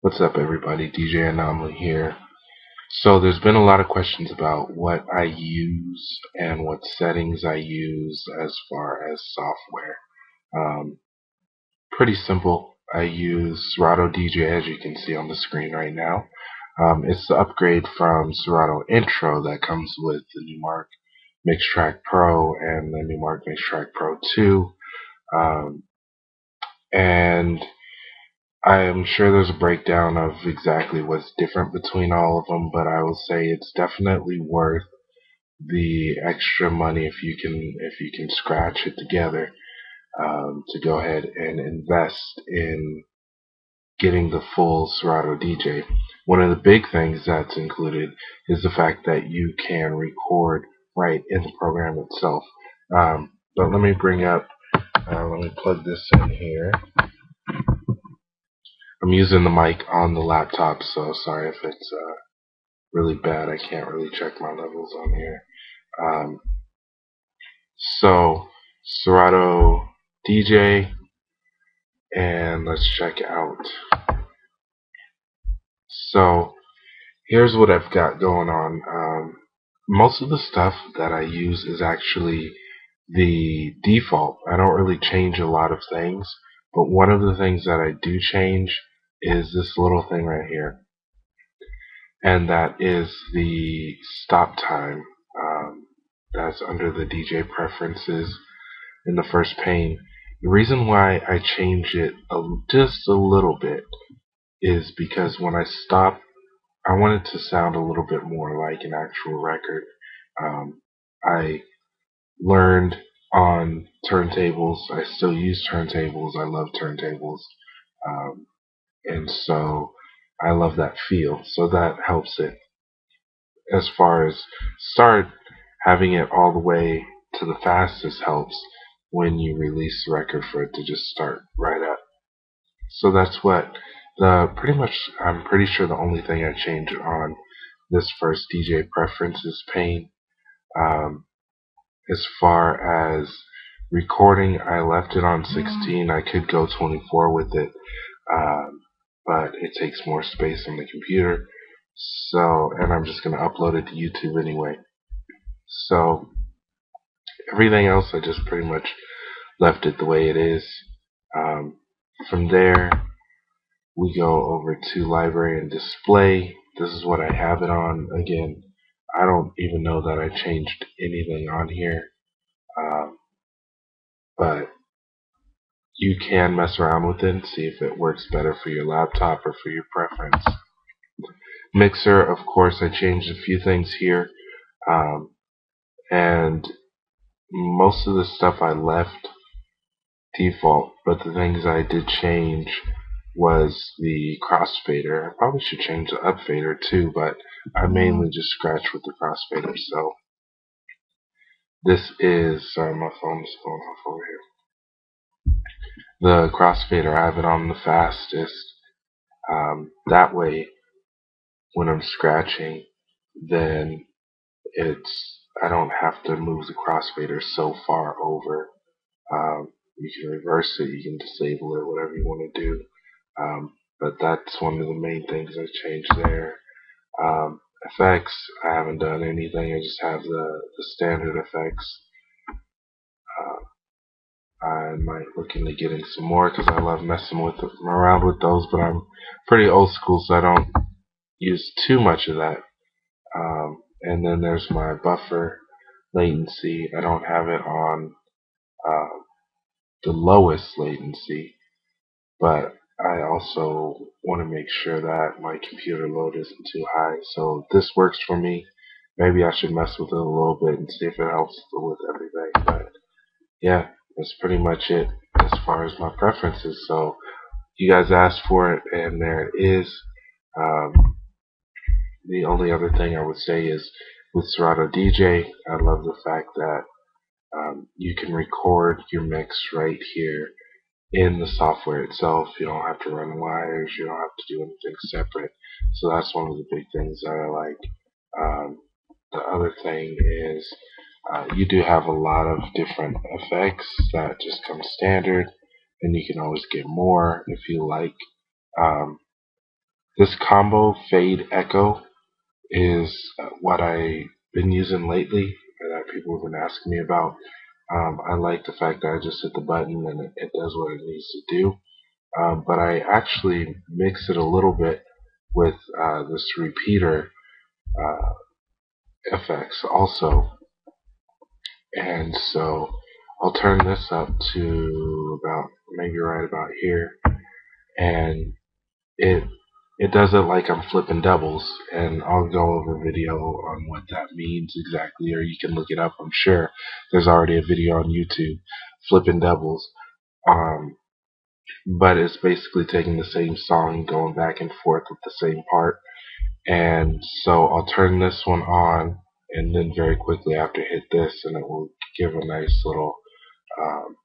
What's up, everybody? DJ Anomoly here. So, there's been a lot of questions about what I use and what settings I use as far as software. Um, pretty simple. I use Serato DJ as you can see on the screen right now. Um, it's the upgrade from Serato Intro that comes with the Numark Mixtrack Pro and the Numark Mixtrack Pro 2. Um, and I am sure there's a breakdown of exactly what's different between all of them, but I will say it's definitely worth the extra money if you can if you can scratch it together um, to go ahead and invest in getting the full Serato DJ. One of the big things that's included is the fact that you can record right in the program itself. Um, but let me bring up, uh, let me plug this in here. I'm using the mic on the laptop, so sorry if it's uh, really bad. I can't really check my levels on here. Um, so, Serato DJ, and let's check out. So, here's what I've got going on. Um, most of the stuff that I use is actually the default. I don't really change a lot of things, but one of the things that I do change is this little thing right here. And that is the stop time. Um, that's under the DJ preferences in the first pane. The reason why I change it a, just a little bit is because when I stop, I want it to sound a little bit more like an actual record. Um, I learned on turntables. I still use turntables. I love turntables. Um, and so I love that feel. So that helps it. As far as start having it all the way to the fastest helps when you release the record for it to just start right up. So that's what the pretty much I'm pretty sure the only thing I changed on this first DJ preferences pane. Um, as far as recording, I left it on 16. I could go 24 with it. Um, but it takes more space on the computer. So, and I'm just going to upload it to YouTube anyway. So, everything else I just pretty much left it the way it is. Um, from there, we go over to library and display. This is what I have it on. Again, I don't even know that I changed anything on here. Um, but you can mess around with it and see if it works better for your laptop or for your preference. Mixer, of course, I changed a few things here. Um, and most of the stuff I left default, but the things I did change was the crossfader. I probably should change the upfader too, but I mainly just scratch with the crossfader. So this is, sorry, my phone is going off over here the crossfader, I have it on the fastest. Um, that way, when I'm scratching, then it's I don't have to move the crossfader so far over. Um, you can reverse it, you can disable it, whatever you want to do. Um, but that's one of the main things I changed there. Um, effects, I haven't done anything. I just have the, the standard effects. I might look into getting some more because I love messing with around with those, but I'm pretty old school, so I don't use too much of that. Um, and then there's my buffer latency. I don't have it on uh, the lowest latency, but I also want to make sure that my computer load isn't too high. So this works for me. Maybe I should mess with it a little bit and see if it helps with everything. But yeah, that's pretty much it as far as my preferences. So you guys asked for it, and there it is. Um, the only other thing I would say is with Serato DJ, I love the fact that um, you can record your mix right here in the software itself. You don't have to run wires. You don't have to do anything separate. So that's one of the big things that I like. Um, the other thing is uh, you do have a lot of different effects that just come standard, and you can always get more if you like. Um, This combo fade echo is uh, what I've been using lately that people have been asking me about. Um, I like the fact that I just hit the button and it, it does what it needs to do. Um, but I actually mix it a little bit with uh, this repeater uh, effects also. And so I'll turn this up to about maybe right about here. And it it does it like I'm flipping doubles. And I'll go over video on what that means exactly or you can look it up I'm sure. There's already a video on YouTube flipping doubles. Um, but it's basically taking the same song going back and forth with the same part. And so I'll turn this one on and then very quickly after hit this and it will give a nice little um,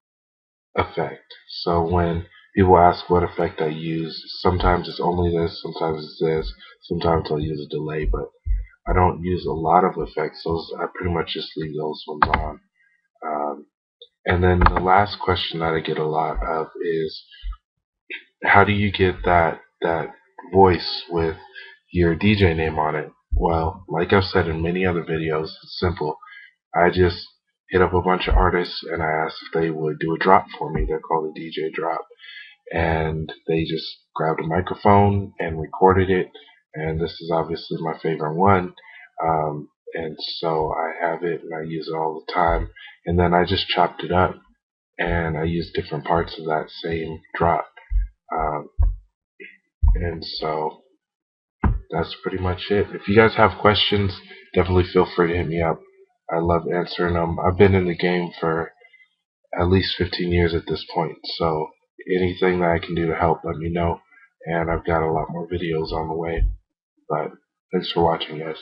effect. So when people ask what effect I use sometimes it's only this sometimes it's this sometimes I'll use a delay but I don't use a lot of effects. Those I pretty much just leave those ones on. Um, and then the last question that I get a lot of is how do you get that that voice with your DJ name on it? Well, like I've said in many other videos, it's simple. I just hit up a bunch of artists and I asked if they would do a drop for me. They're called a DJ drop. And they just grabbed a microphone and recorded it. And this is obviously my favorite one. Um, and so I have it and I use it all the time. And then I just chopped it up and I use different parts of that same drop. Um, and so that's pretty much it. If you guys have questions, definitely feel free to hit me up. I love answering them. I've been in the game for at least 15 years at this point, so anything that I can do to help, let me know. And I've got a lot more videos on the way. But thanks for watching, guys.